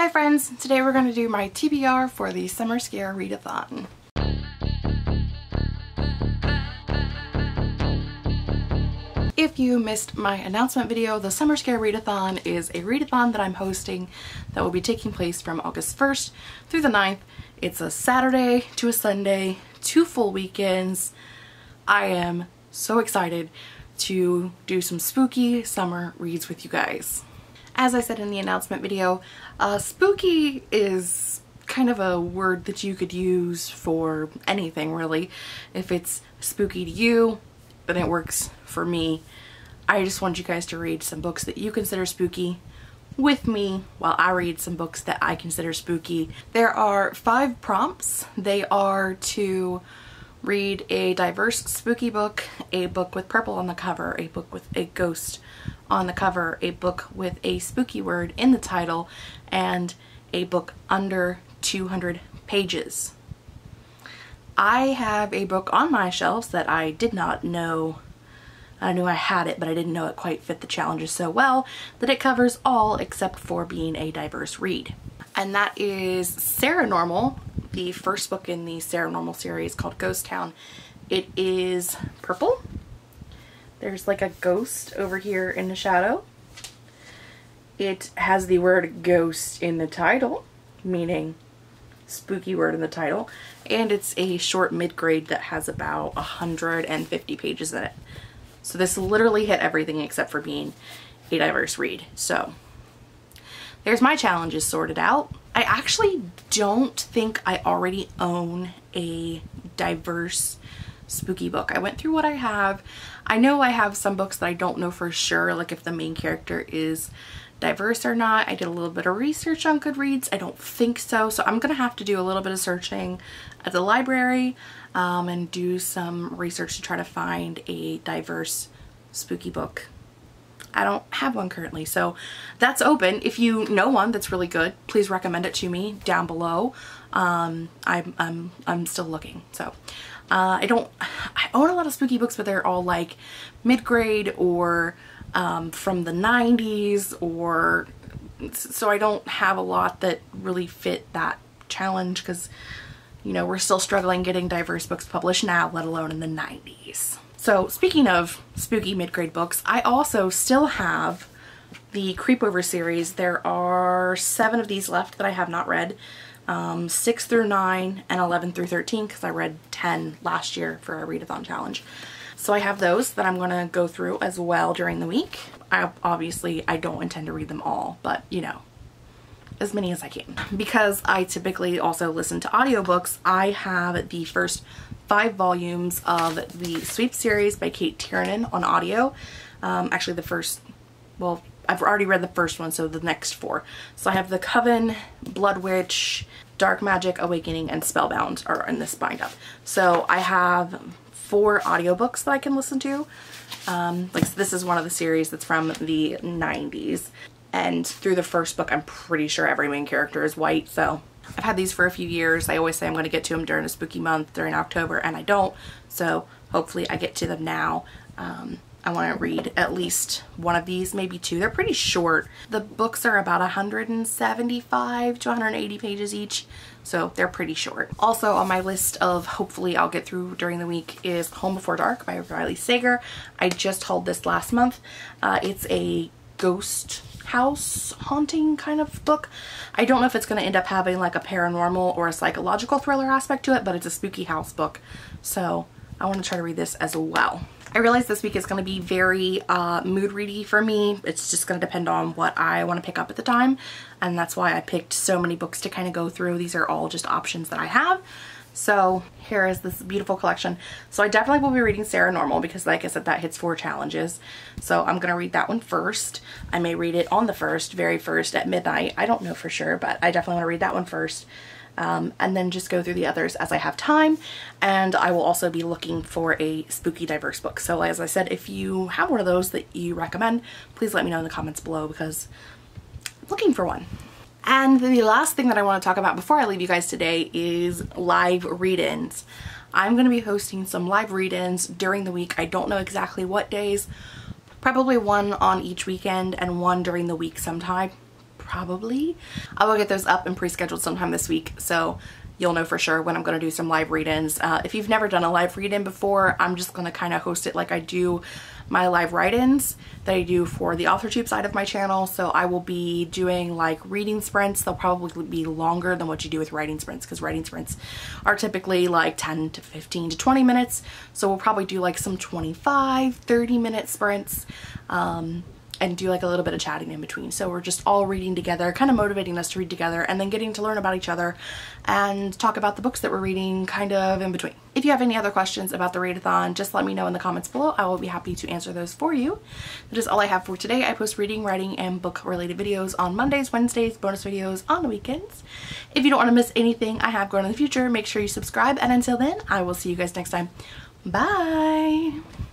Hi friends, today we're going to do my TBR for the Summer Scare Readathon. If you missed my announcement video, the Summer Scare Readathon is a readathon that I'm hosting that will be taking place from August 1st through the 9th. It's a Saturday to a Sunday, two full weekends. I am so excited to do some spooky summer reads with you guys. As I said in the announcement video, uh, spooky is kind of a word that you could use for anything really. If it's spooky to you, then it works for me. I just want you guys to read some books that you consider spooky with me while I read some books that I consider spooky. There are five prompts. They are to read a diverse spooky book, a book with purple on the cover, a book with a ghost on the cover, a book with a spooky word in the title, and a book under 200 pages. I have a book on my shelves that I did not know I knew I had it, but I didn't know it quite fit the challenges so well that it covers all except for being a diverse read. And that is Saranormal, the first book in the Saranormal series called Ghost Town. It is purple there's like a ghost over here in the shadow. It has the word ghost in the title, meaning spooky word in the title. And it's a short mid-grade that has about 150 pages in it. So this literally hit everything except for being a diverse read. So there's my challenges sorted out. I actually don't think I already own a diverse spooky book. I went through what I have. I know I have some books that I don't know for sure, like if the main character is diverse or not. I did a little bit of research on Goodreads. I don't think so. So I'm going to have to do a little bit of searching at the library um, and do some research to try to find a diverse spooky book. I don't have one currently, so that's open. If you know one that's really good, please recommend it to me down below. Um, I'm, I'm, I'm still looking, so uh, I don't, I own a lot of spooky books, but they're all like mid-grade or um, from the 90s or, so I don't have a lot that really fit that challenge because, you know, we're still struggling getting diverse books published now, let alone in the 90s. So speaking of spooky mid-grade books, I also still have the Creepover series. There are seven of these left that I have not read um, 6 through 9 and 11 through 13 because I read 10 last year for a readathon challenge. So I have those that I'm going to go through as well during the week. I obviously I don't intend to read them all, but you know, as many as I can. Because I typically also listen to audiobooks, I have the first five volumes of the Sweep series by Cate Tiernan on audio. Um, actually the first, well, I've already read the first one, so the next four. So I have The Coven, Blood Witch, Dark Magick, Awakening, and Spellbound are in this bind up. So I have four audiobooks that I can listen to. Um, like this is one of the series that's from the 90s. And through the first book, I'm pretty sure every main character is white. So I've had these for a few years. I always say I'm going to get to them during a spooky month, during October, and I don't. So hopefully I get to them now. Um, I want to read at least one of these, maybe two. They're pretty short. The books are about 175 to 180 pages each, so they're pretty short. Also on my list of hopefully I'll get through during the week is Home Before Dark by Riley Sager. I just hauled this last month. Uh, it's a ghost house haunting kind of book. I don't know if it's going to end up having like a paranormal or a psychological thriller aspect to it, but it's a spooky house book. So I want to try to read this as well. I realize this week is going to be very uh, mood ready for me. It's just going to depend on what I want to pick up at the time. And that's why I picked so many books to kind of go through. These are all just options that I have. So here is this beautiful collection. So I definitely will be reading Saranormal because like I said, that hits four challenges. So I'm going to read that one first. I may read it on the first, very first at midnight. I don't know for sure, but I definitely want to read that one first um, and then just go through the others as I have time. And I will also be looking for a spooky diverse book. So as I said, if you have one of those that you recommend, please let me know in the comments below because I'm looking for one. And the last thing that I want to talk about before I leave you guys today is live read-ins. I'm going to be hosting some live read-ins during the week. I don't know exactly what days. Probably one on each weekend and one during the week sometime probably. I will get those up and pre-scheduled sometime this week so you'll know for sure when I'm going to do some live read-ins. Uh, if you've never done a live read-in before, I'm just going to kind of host it like I do my live write-ins that I do for the AuthorTube side of my channel. So I will be doing like reading sprints. They'll probably be longer than what you do with writing sprints because writing sprints are typically like 10 to 15 to 20 minutes. So we'll probably do like some 25, 30 minute sprints. Um, and do like a little bit of chatting in between. So we're just all reading together, kind of motivating us to read together and then getting to learn about each other and talk about the books that we're reading kind of in between. If you have any other questions about the readathon, just let me know in the comments below. I will be happy to answer those for you. That is all I have for today. I post reading, writing, and book related videos on Mondays, Wednesdays, bonus videos on the weekends. If you don't want to miss anything I have going in the future, make sure you subscribe. And until then, I will see you guys next time. Bye!